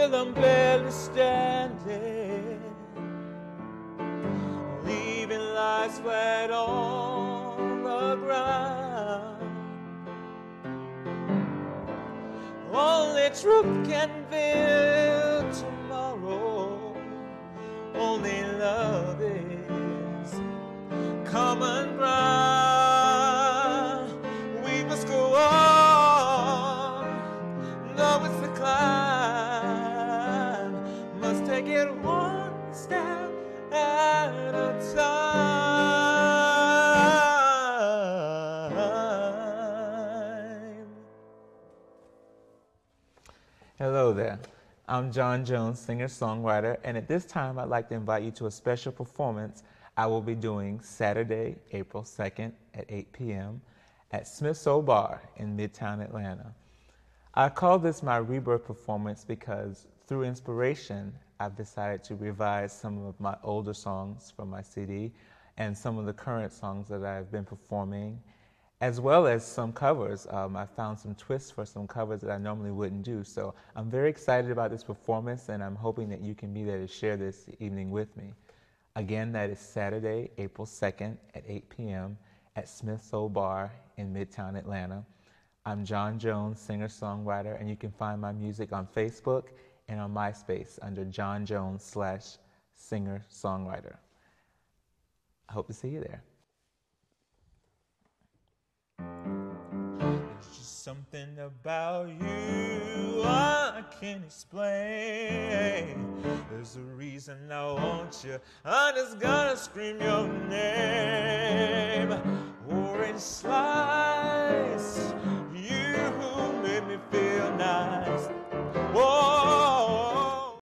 till I'm barely standing, leaving lies flat on the ground. Only truth can build tomorrow. Only love is common ground. We must go on. Though it's must take it one step at a time. Hello there. I'm John Jones, singer songwriter, and at this time I'd like to invite you to a special performance I will be doing Saturday, April 2nd at 8 p.m. at Smith's Olde Bar in Midtown Atlanta. I call this my rebirth performance because through inspiration, I've decided to revise some of my older songs from my CD and some of the current songs that I've been performing, as well as some covers. Um, I found some twists for some covers that I normally wouldn't do. So I'm very excited about this performance, and I'm hoping that you can be there to share this evening with me. Again, that is Saturday, April 2nd at 8 p.m. at Smith's Olde Bar in Midtown Atlanta. I'm John Jones, singer songwriter, and you can find my music on Facebook and on MySpace under John Jones slash singer songwriter. I hope to see you there. There's just something about you I can't explain. There's a reason I want you. I just gotta scream your name. Orange